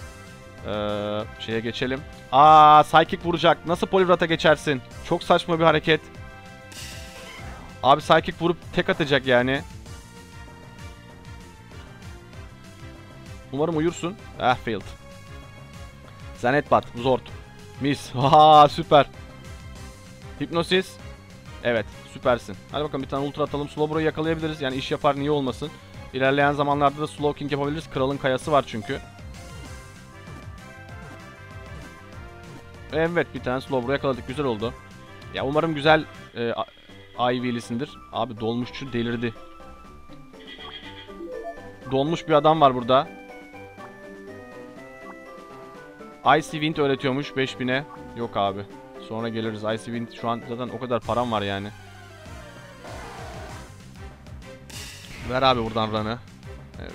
Ee, şeye geçelim. Aa Psychic vuracak. Nasıl Polivrat'a geçersin? Çok saçma bir hareket. Abi Psychic vurup tek atacak yani. Umarım uyursun. Ah failed. Zanetbat. Zord. Mis. Ha süper. Hipnosis. Evet süpersin. Hadi bakalım bir tane ultra atalım. Slowbro'yu yakalayabiliriz. Yani iş yapar niye olmasın. İlerleyen zamanlarda da Slow King yapabiliriz. Kralın kayası var çünkü. Evet bir tane Slowbro yakaladık. Güzel oldu. Ya umarım güzel e, Ivy'lisindir. Abi dolmuşçu delirdi. Donmuş bir adam var burada. Icy Wind öğretiyormuş 5000'e. Yok abi. Sonra geliriz. Icy Wind şu an zaten o kadar param var yani. Ver abi buradan run'ı.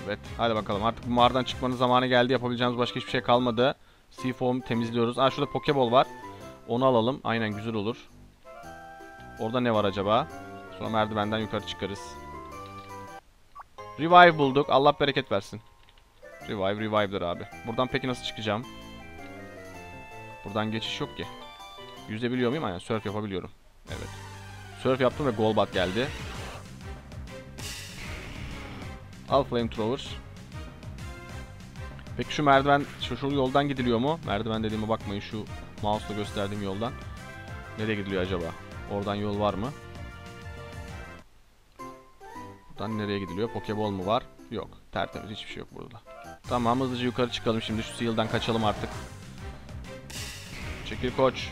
Evet. Hadi bakalım. Artık bu mağaradan çıkmanın zamanı geldi. Yapabileceğimiz başka hiçbir şey kalmadı. Seafoam temizliyoruz. Aa şurada Pokeball var. Onu alalım. Aynen güzel olur. Orada ne var acaba? Sonra merdivenden yukarı çıkarız. Revive bulduk. Allah bereket versin. Revive, revive'dır abi. Buradan peki nasıl çıkacağım? Buradan geçiş yok ki. Yüzebiliyor muyum? Aynen surf yapabiliyorum. Evet. Surf yaptım ve Golbat geldi. Al Flamethrower. Peki şu merdiven, şu, şu yoldan gidiliyor mu? Merdiven dediğime bakmayın şu mouse'la gösterdiğim yoldan. Nereye gidiliyor acaba? Oradan yol var mı? Buradan nereye gidiliyor? Pokeball mu var? Yok. Tertemiz hiçbir şey yok burada. Tamam hızlıca yukarı çıkalım şimdi. Şu Seal'dan kaçalım artık. Çekil koç.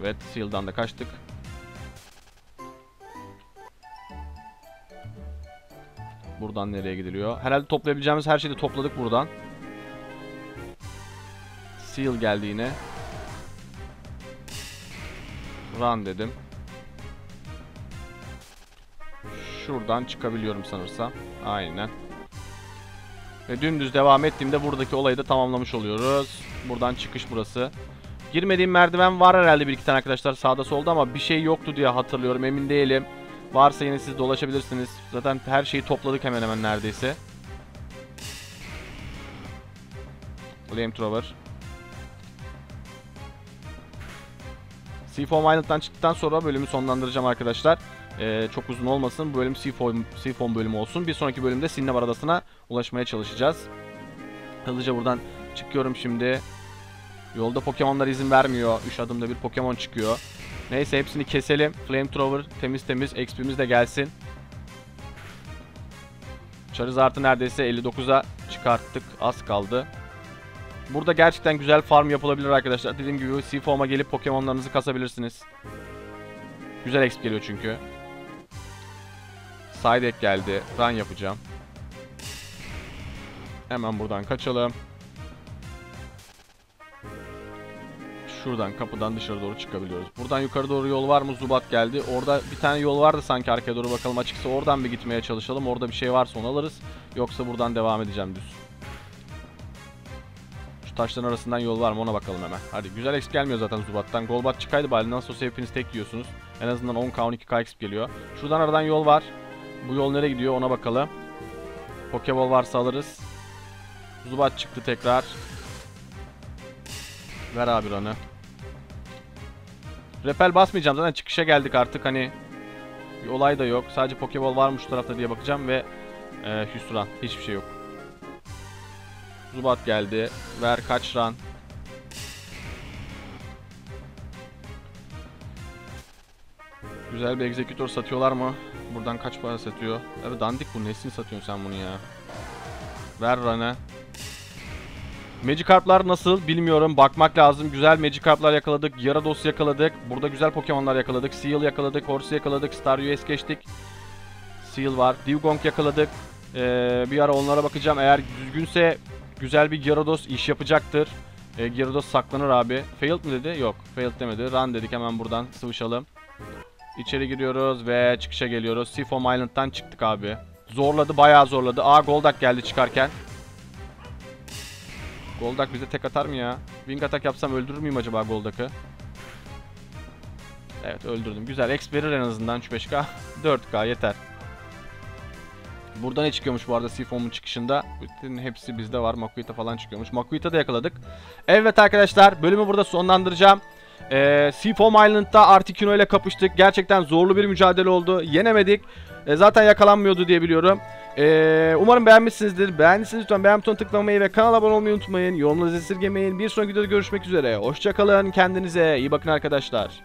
Evet Seal'dan da kaçtık. Buradan nereye gidiliyor? Herhalde toplayabileceğimiz her şeyi de topladık buradan. Seal geldi yine. Run dedim. Şuradan çıkabiliyorum sanırsam. Aynen. Ve dümdüz devam ettiğimde buradaki olayı da tamamlamış oluyoruz. Buradan çıkış burası. Girmediğim merdiven var herhalde bir iki tane arkadaşlar sağda solda ama bir şey yoktu diye hatırlıyorum emin değilim. Varsa yine siz dolaşabilirsiniz. Zaten her şeyi topladık hemen hemen neredeyse. Flamethrower. Seafoam Island'dan çıktıktan sonra bölümü sonlandıracağım arkadaşlar. Ee, çok uzun olmasın. Bu bölüm Seafoam, Seafoam bölümü olsun. Bir sonraki bölümde Sinnevar Adası'na ulaşmaya çalışacağız. Hızlıca buradan çıkıyorum şimdi. Yolda Pokemon'lar izin vermiyor. 3 adımda bir Pokemon çıkıyor. Neyse hepsini keselim. Flamethrower temiz temiz. XP'miz de gelsin. Charizard'ı neredeyse 59'a çıkarttık. Az kaldı. Burada gerçekten güzel farm yapılabilir arkadaşlar. Dediğim gibi Seafoam'a gelip Pokemon'larınızı kasabilirsiniz. Güzel XP geliyor çünkü. Psyduck geldi. Run yapacağım. Hemen buradan kaçalım. Şuradan kapıdan dışarı doğru çıkabiliyoruz. Buradan yukarı doğru yol var mı? Zubat geldi. Orada bir tane yol vardı sanki arkaya doğru bakalım açıksa. Oradan bir gitmeye çalışalım. Orada bir şey varsa onu alırız. Yoksa buradan devam edeceğim düz. Şu taşların arasından yol var mı ona bakalım hemen. Hadi güzel exp gelmiyor zaten Zubat'tan. Golbat çıkaydı bari nasıl olsa hepiniz tek yiyorsunuz. En azından 10k 12k exp geliyor. Şuradan aradan yol var. Bu yol nereye gidiyor ona bakalım. Pokeball varsa alırız. Zubat çıktı tekrar. Ver abi ranı. Repel basmayacağım zaten çıkışa geldik artık hani bir olay da yok. Sadece Pokeball var mı şu tarafta diye bakacağım ve e, hüsran. Hiçbir şey yok. Zubat geldi. Ver kaç ran. Güzel bir executor satıyorlar mı? Buradan kaç para satıyor? Evet dandik bu. Nesini satıyorsun sen bunu ya? Ver ranı. Magikarp'lar nasıl bilmiyorum. Bakmak lazım. Güzel Magikarp'lar yakaladık. Gyarados yakaladık. Burada güzel Pokemon'lar yakaladık. Seal yakaladık. Horsey yakaladık. Staryu geçtik. Seal var. Dewgong yakaladık. Ee, bir ara onlara bakacağım. Eğer düzgünse güzel bir Gyarados iş yapacaktır. Ee, Gyarados saklanır abi. Failed mi dedi? Yok. Failed demedi. Run dedik hemen buradan. Sıvışalım. İçeri giriyoruz ve çıkışa geliyoruz. Seafoam Island'dan çıktık abi. Zorladı. Bayağı zorladı. Aa Goldak geldi çıkarken. Goldak bize tek atar mı ya? Wing atak yapsam öldürür müyüm acaba Goldak'ı? Evet öldürdüm. Güzel. X verir en azından şu 5K. 4K yeter. Burada ne çıkıyormuş bu arada Seafoam'un çıkışında? Bütün hepsi bizde var. Makuita falan çıkıyormuş. Makuita da yakaladık. Evet arkadaşlar bölümü burada sonlandıracağım. Ee, Seafoam Island'da Articuno ile kapıştık. Gerçekten zorlu bir mücadele oldu. Yenemedik. E, zaten yakalanmıyordu diye biliyorum. Ee, umarım beğenmişsinizdir. Beğendiyseniz lütfen beğen butonuna tıklamayı ve kanala abone olmayı unutmayın. Yorumlarınızı esirgemeyin. Bir sonraki videoda görüşmek üzere. Hoşçakalın. Kendinize iyi bakın arkadaşlar.